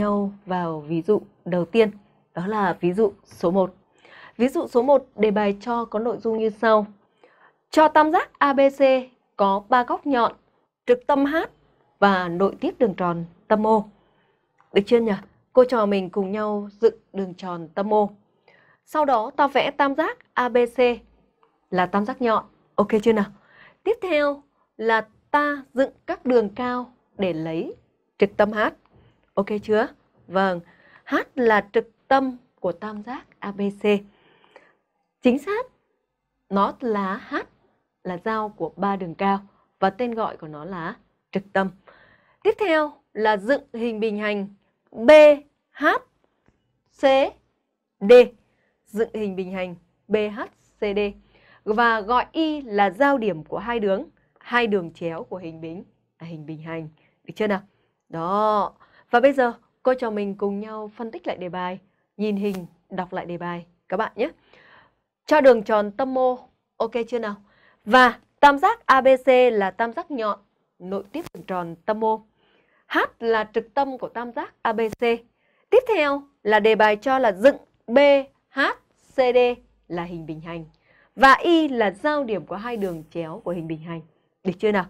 nhau vào ví dụ đầu tiên, đó là ví dụ số 1. Ví dụ số 1 đề bài cho có nội dung như sau. Cho tam giác ABC có ba góc nhọn, trực tâm H và nội tiếp đường tròn tâm O. Được chưa nhỉ? Cô trò mình cùng nhau dựng đường tròn tâm O. Sau đó ta vẽ tam giác ABC là tam giác nhọn. Ok chưa nào? Tiếp theo là ta dựng các đường cao để lấy trực tâm H. Ok chưa? Vâng, H là trực tâm của tam giác ABC. Chính xác, nó là H là giao của ba đường cao và tên gọi của nó là trực tâm. Tiếp theo là dựng hình bình hành BH C D. Dựng hình bình hành BHCD và gọi Y là giao điểm của hai đường, hai đường chéo của hình bình, à, hình bình hành. Được chưa nào? Đó. Và bây giờ cô trò mình cùng nhau phân tích lại đề bài, nhìn hình, đọc lại đề bài các bạn nhé. Cho đường tròn tâm mô, ok chưa nào? Và tam giác ABC là tam giác nhọn, nội tiếp đường tròn tâm mô. H là trực tâm của tam giác ABC. Tiếp theo là đề bài cho là dựng BHCD là hình bình hành. Và Y là giao điểm của hai đường chéo của hình bình hành. Được chưa nào?